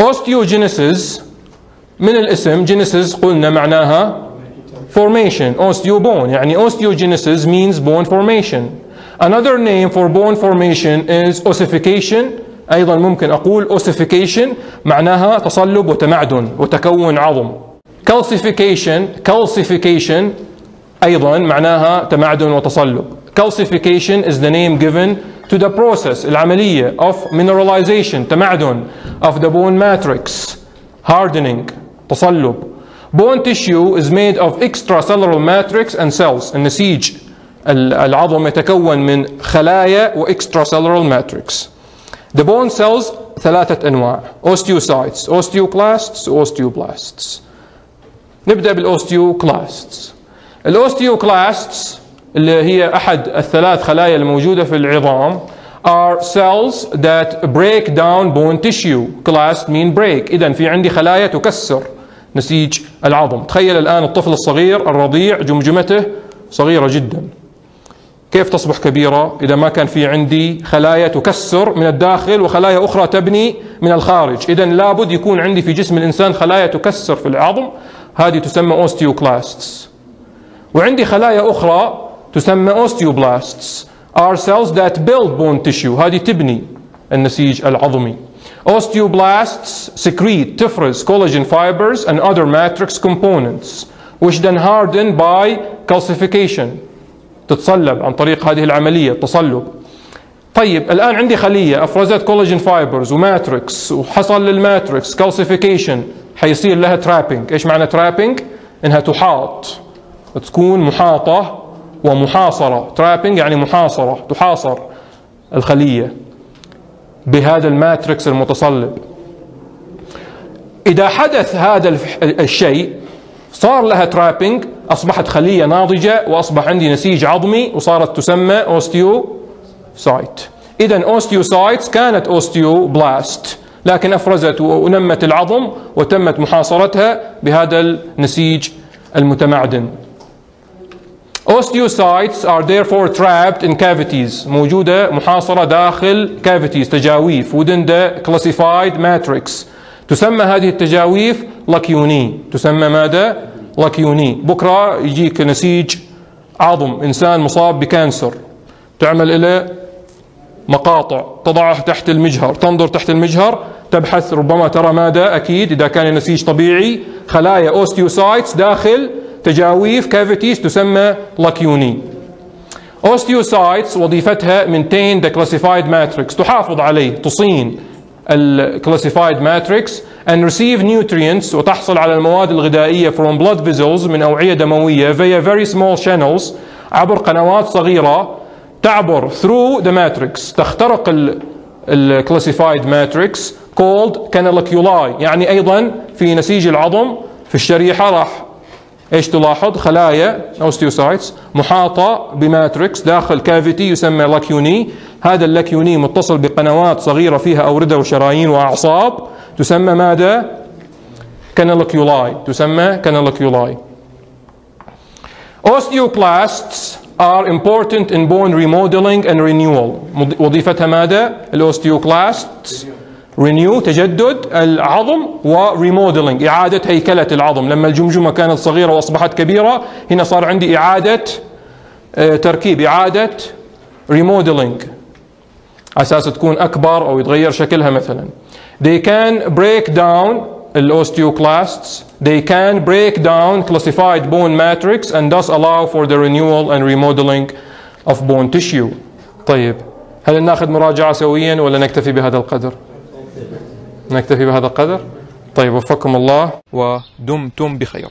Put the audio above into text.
osteogenesis من الاسم جينيسيس قلنا معناها formation osteobone يعني osteogenesis means bone formation another name for bone formation is ossification أيضا ممكن أقول ossification معناها تصلب وتمعدن وتكون عظم calcification calcification أيضا معناها تمعدن وتصلب calcification is the name given to the process العملية of mineralization تمعدن of the bone matrix hardening تصلب bone tissue is made of extracellular matrix and cells النسيج العظم يتكون من خلايا و extracellular matrix the bone cells ثلاثة أنواع osteocytes osteoclasts osteoblasts نبدأ بالاوستيوكلاستس الاوستيوكلاستس اللي هي أحد الثلاث خلايا الموجودة في العظام are cells that break down bone tissue. Clast mean break. إذا في عندي خلايا تكسر. نسيج العظم. تخيل الآن الطفل الصغير الرضيع جمجمته صغيرة جدا. كيف تصبح كبيرة؟ إذا ما كان في عندي خلايا تكسر من الداخل وخلايا أخرى تبني من الخارج. إذا لابد يكون عندي في جسم الإنسان خلايا تكسر في العظم. هذه تسمى أوستيوكلاستس وعندي خلايا أخرى تسمى أوستيوبلاستس are cells that build bone tissue هذه تبني النسيج العظمي Osteoblasts secrete تفرز collagen fibers and other matrix components which then harden by calcification تتصلب عن طريق هذه العملية التصلب طيب الآن عندي خلية أفرزت كولاجين فايبرز وماتريكس وحصل للماتريكس كالسيفيكيشن حيصير لها ترابينج ايش معنى ترابينج انها تحاط تكون محاطة ومحاصرة. trapping يعني محاصرة تحاصر الخلية بهذا ال matrix المتصلب. إذا حدث هذا الشيء صار لها trapping أصبحت خلية ناضجة وأصبح عندي نسيج عظمي وصارت تسمى osteocyte إذا osteocytes كانت osteoblast لكن أفرزت ونمت العظم وتمت محاصرتها بهذا النسيج المتمعدن. Osteocytes are therefore trapped in cavities. موجودة محاصرة داخل cavities تجاويف within the classified matrix. تسمى هذه التجاويف لكيوني تسمى ماذا؟ لكيوني بكرة يجيك نسيج عظم إنسان مصاب بكانسر. تعمل له مقاطع. تضعه تحت المجهر. تنظر تحت المجهر تبحث ربما ترى ماذا؟ أكيد إذا كان النسيج طبيعي خلايا osteocytes داخل تجاويف cavities تسمى lacunae. osteocytes وظيفتها maintain the calcified matrix تحافظ عليه تصين ال calcified matrix and receive nutrients وتحصل على المواد الغذائية from blood vessels من أوعية دموية via very small channels عبر قنوات صغيرة تعبر through the matrix. تخترق ال calcified matrix called canaliculi يعني أيضا في نسيج العظم في الشريحة راح إيش تلاحظ؟ خلايا osteocytes محاطة ب matrix داخل cavity يسمى lacunae هذا ال lacunae متصل بقنوات صغيرة فيها أوردة وشرايين وأعصاب. تسمى ماذا؟ canaliculi تسمى canaliculi Osteoclasts are important in bone remodeling and renewal. وظيفتها ماذا؟ ال osteoclasts renew تجدد العظم و remodeling إعادة هيكلة العظم. لما الجمجمة كانت صغيرة وأصبحت كبيرة هنا صار عندي إعادة تركيب إعادة remodeling أساس تكون أكبر أو يتغير شكلها مثلا. They can break down ال osteoclasts they can break down calcified bone matrix and thus allow for the renewal and remodeling of bone tissue. طيب هل ناخذ مراجعة سويا ولا نكتفي بهذا القدر؟ نكتفي بهذا القدر. طيب وفقكم الله ودمتم بخير.